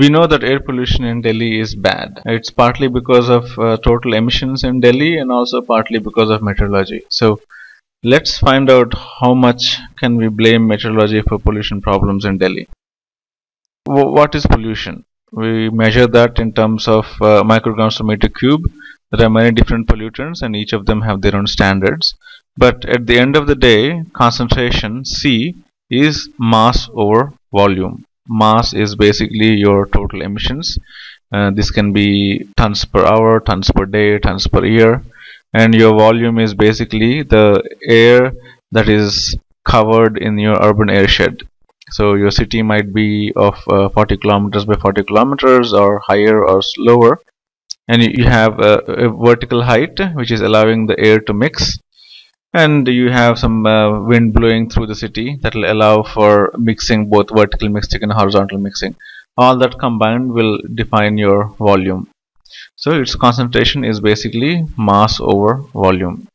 We know that air pollution in Delhi is bad. It's partly because of uh, total emissions in Delhi and also partly because of meteorology. So let's find out how much can we blame meteorology for pollution problems in Delhi. W what is pollution? We measure that in terms of uh, micrograms per meter cube. There are many different pollutants and each of them have their own standards. But at the end of the day, concentration C is mass over volume. Mass is basically your total emissions. Uh, this can be tons per hour, tons per day, tons per year. And your volume is basically the air that is covered in your urban airshed. So your city might be of uh, 40 kilometers by 40 kilometers or higher or lower. And you have a, a vertical height which is allowing the air to mix and you have some uh, wind blowing through the city that will allow for mixing both vertical mixing and horizontal mixing. All that combined will define your volume. So its concentration is basically mass over volume.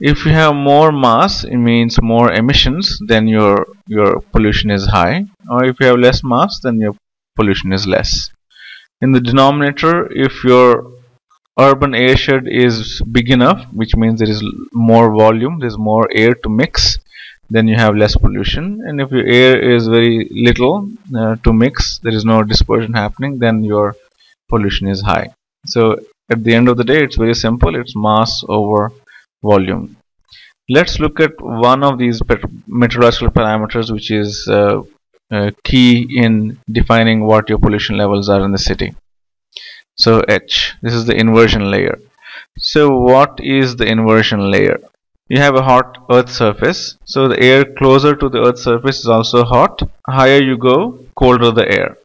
If you have more mass it means more emissions then your your pollution is high. Or if you have less mass then your pollution is less. In the denominator if your urban airshed is big enough which means there is more volume there's more air to mix then you have less pollution. And if your air is very little uh, to mix there is no dispersion happening then your pollution is high. So at the end of the day it's very simple it's mass over volume. Let's look at one of these meteorological parameters which is uh, uh, key in defining what your pollution levels are in the city so H this is the inversion layer. So what is the inversion layer? You have a hot earth surface. So the air closer to the earth surface is also hot. Higher you go colder the air.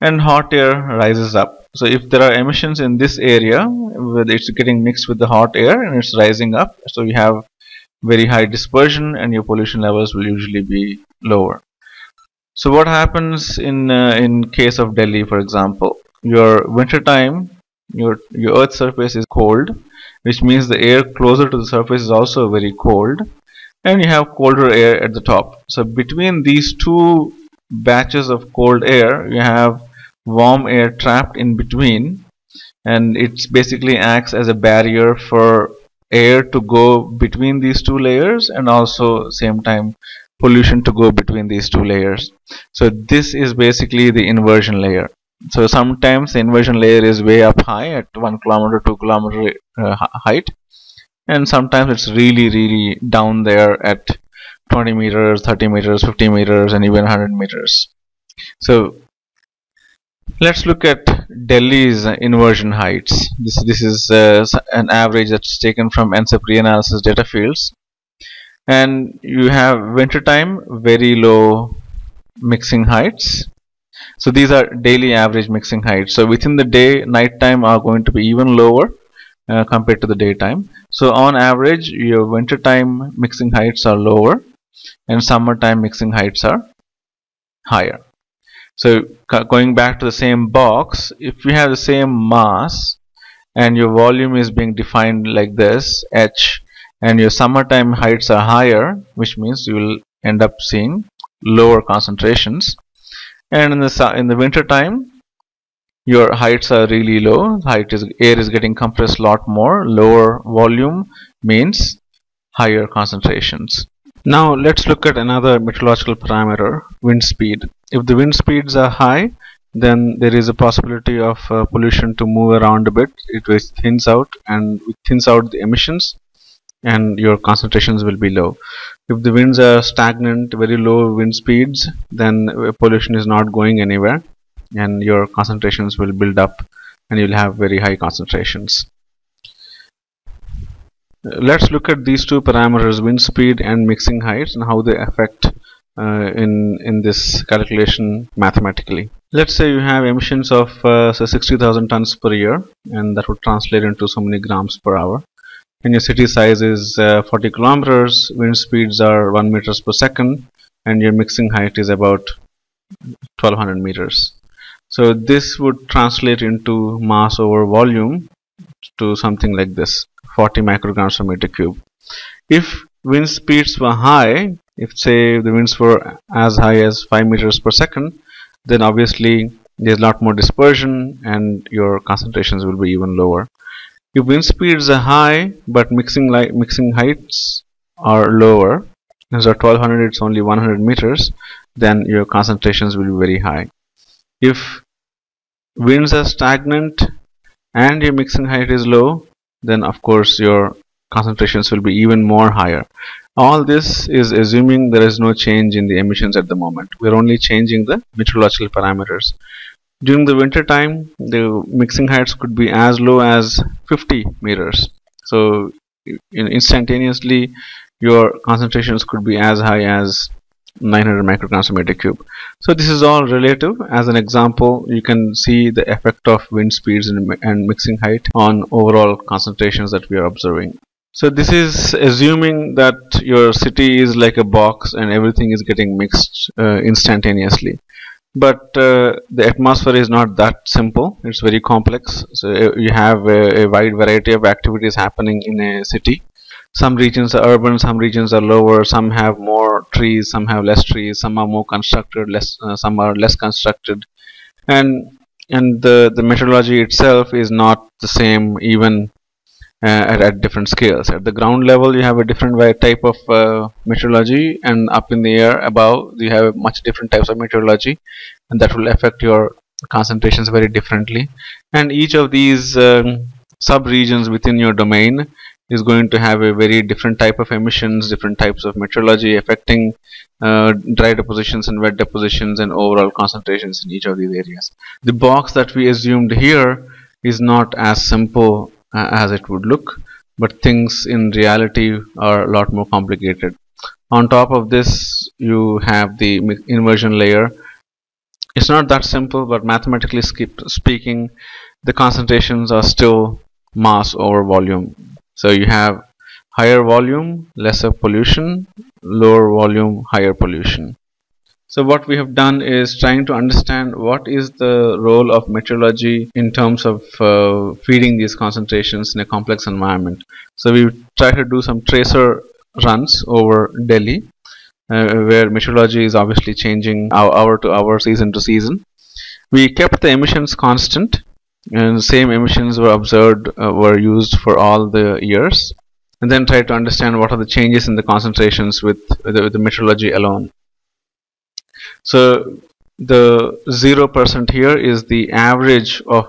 And hot air rises up. So if there are emissions in this area where it's getting mixed with the hot air and it's rising up so you have very high dispersion and your pollution levels will usually be lower. So what happens in uh, in case of Delhi for example your winter time your your earth's surface is cold which means the air closer to the surface is also very cold and you have colder air at the top. So between these two batches of cold air you have warm air trapped in between and it basically acts as a barrier for air to go between these two layers and also same time pollution to go between these two layers. So this is basically the inversion layer so sometimes inversion layer is way up high at 1 kilometer 2 kilometer uh, height. And sometimes it's really really down there at 20 meters 30 meters 50 meters and even 100 meters. So let's look at Delhi's inversion heights. This this is uh, an average that's taken from NCEP reanalysis data fields. And you have winter time very low mixing heights so these are daily average mixing heights. So within the day nighttime are going to be even lower uh, compared to the daytime. So on average your winter time mixing heights are lower and summertime mixing heights are higher. So going back to the same box if you have the same mass and your volume is being defined like this h and your summertime heights are higher which means you will end up seeing lower concentrations and in the in the winter time your heights are really low. Height is air is getting compressed a lot more. Lower volume means higher concentrations. Now let's look at another meteorological parameter wind speed. If the wind speeds are high then there is a possibility of uh, pollution to move around a bit. It thins out and it thins out the emissions and your concentrations will be low. If the winds are stagnant very low wind speeds then pollution is not going anywhere and your concentrations will build up and you'll have very high concentrations. Let's look at these two parameters wind speed and mixing heights and how they affect uh, in in this calculation mathematically. Let's say you have emissions of uh, say 60,000 tons per year and that would translate into so many grams per hour and your city size is uh, 40 kilometers wind speeds are 1 meters per second and your mixing height is about 1200 meters. So this would translate into mass over volume to something like this 40 micrograms per meter cube. If wind speeds were high if say the winds were as high as 5 meters per second then obviously there's a lot more dispersion and your concentrations will be even lower if wind speeds are high but mixing mixing heights are lower. So 1200 it's only 100 meters then your concentrations will be very high. If winds are stagnant and your mixing height is low then of course your concentrations will be even more higher. All this is assuming there is no change in the emissions at the moment. We're only changing the meteorological parameters during the winter time the mixing heights could be as low as 50 meters so instantaneously your concentrations could be as high as 900 micrograms per meter cube. So this is all relative. As an example, you can see the effect of wind speeds and, mixing height on overall concentrations that we are observing. So this is assuming that your city is like a box and everything is getting mixed uh, instantaneously. But uh, the atmosphere is not that simple. It's very complex. So uh, you have a, a wide variety of activities happening in a city some regions are urban some regions are lower some have more trees some have less trees some are more constructed less uh, some are less constructed and and the the meteorology itself is not the same even at, at, different scales at the ground level you have a different type of uh, meteorology and up in the air above you have much different types of meteorology and that will affect your concentrations very differently and each of these um, sub regions within your domain is going to have a very different type of emissions, different types of meteorology affecting uh, dry depositions and wet depositions and overall concentrations in each of these areas. The box that we assumed here is not as simple uh, as it would look, but things in reality are a lot more complicated. On top of this, you have the inversion layer. It's not that simple, but mathematically speaking, the concentrations are still mass over volume so you have higher volume, lesser pollution, lower volume, higher pollution. So what we have done is trying to understand what is the role of meteorology in terms of uh, feeding these concentrations in a complex environment. So we try to do some tracer runs over Delhi uh, where meteorology is obviously changing hour to hour, season to season. We kept the emissions constant and same emissions were observed uh, were used for all the years and then try to understand what are the changes in the concentrations with, the, with the meteorology alone so the 0% here is the average of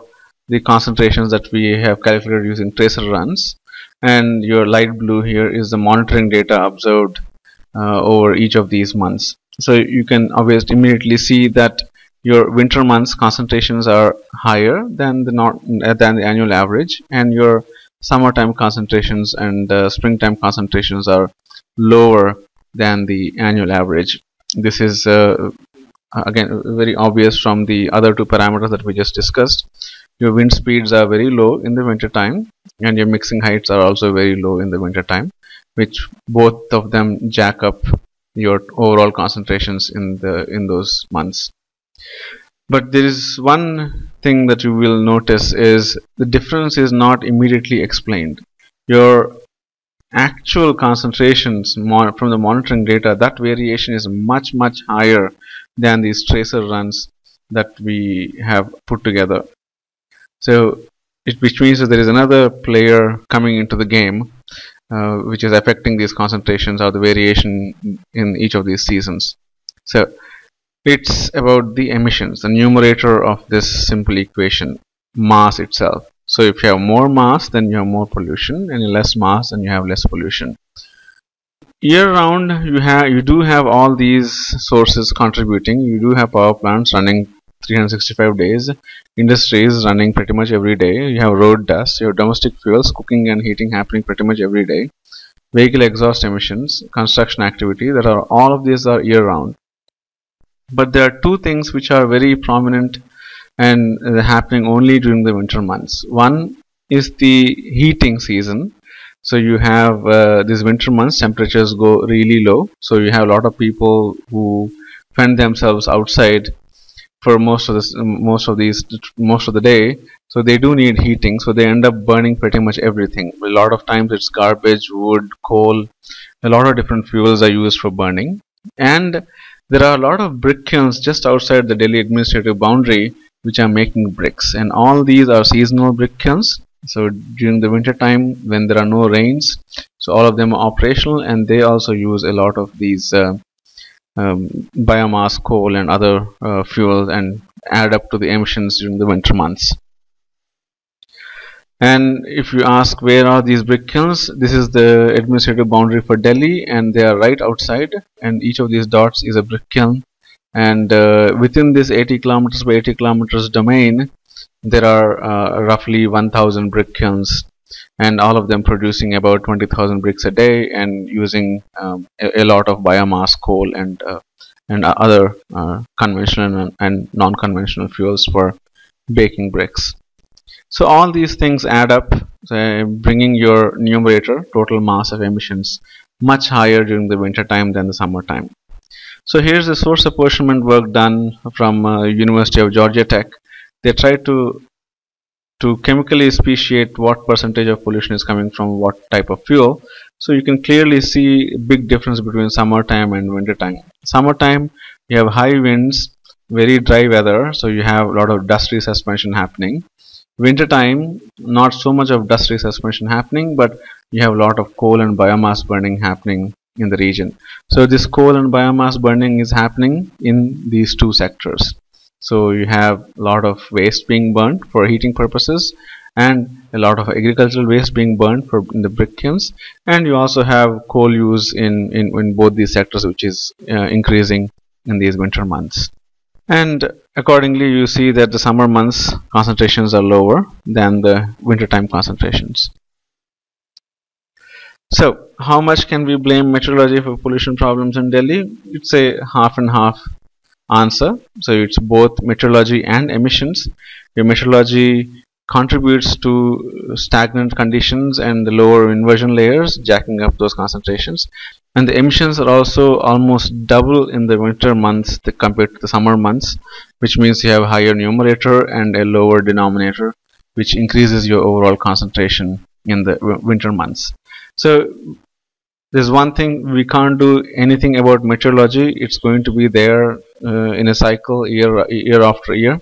the concentrations that we have calculated using tracer runs. And your light blue here is the monitoring data observed uh, over each of these months. So you can obviously immediately see that your winter months concentrations are higher than the not uh, than the annual average and your summertime concentrations and uh, springtime concentrations are lower than the annual average this is uh, again very obvious from the other two parameters that we just discussed. Your wind speeds are very low in the winter time and your mixing heights are also very low in the winter time which both of them jack up your overall concentrations in the in those months. But there is one thing that you will notice is the difference is not immediately explained. Your actual concentrations from the monitoring data that variation is much much higher than these tracer runs that we have put together so it, which means that there is another player coming into the game uh, which is affecting these concentrations or the variation in each of these seasons so it's about the emissions, the numerator of this simple equation, mass itself. So if you have more mass, then you have more pollution, and less mass, then you have less pollution. Year round, you have you do have all these sources contributing. You do have power plants running 365 days, industries running pretty much every day. You have road dust, your domestic fuels, cooking and heating happening pretty much every day. Vehicle exhaust emissions, construction activity, that are all of these are year round but there are two things which are very prominent and uh, happening only during the winter months. One is the heating season. So you have uh, these winter months temperatures go really low. So you have a lot of people who fend themselves outside for most of this most of these most of the day. So they do need heating. So they end up burning pretty much everything. A lot of times it's garbage wood coal. A lot of different fuels are used for burning. And there are a lot of brick kilns just outside the Delhi administrative boundary which are making bricks. And all these are seasonal brick kilns. So during the winter time when there are no rains so all of them are operational and they also use a lot of these uh, um, biomass coal and other uh, fuels and add up to the emissions during the winter months. And if you ask where are these brick kilns this is the administrative boundary for Delhi and they are right outside and each of these dots is a brick kiln and uh, within this 80 kilometers by 80 kilometers domain there are uh, roughly 1000 brick kilns and all of them producing about 20,000 bricks a day and using um, a, a, lot of biomass coal and uh, and other uh, conventional and, non-conventional fuels for baking bricks. So all these things add up uh, bringing your numerator total mass of emissions much higher during the winter time than the summer time so here's the source apportionment work done from uh, University of Georgia Tech. They try to to chemically speciate what percentage of pollution is coming from what type of fuel. So you can clearly see big difference between summertime and wintertime. Summertime you have high winds very dry weather so you have a lot of dust resuspension happening. Wintertime not so much of dust resuspension happening but you have a lot of coal and biomass burning happening in the region. So this coal and biomass burning is happening in these two sectors. So you have a lot of waste being burned for heating purposes and a lot of agricultural waste being burned for in the brick kilns. And you also have coal use in in, in both these sectors which is uh, increasing in these winter months. And accordingly you see that the summer months concentrations are lower than the wintertime concentrations so how much can we blame meteorology for pollution problems in Delhi? It's a half and half answer. So it's both meteorology and emissions. Your meteorology contributes to stagnant conditions and the lower inversion layers jacking up those concentrations. And the emissions are also almost double in the winter months compared to the summer months which means you have a higher numerator and a lower denominator which increases your overall concentration in the winter months so there's one thing we can't do anything about meteorology. It's going to be there uh, in a cycle year year after year.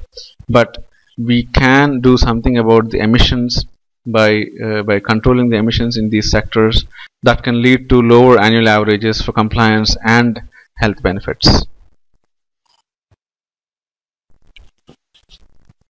But we can do something about the emissions by uh, by controlling the emissions in these sectors. That can lead to lower annual averages for compliance and health benefits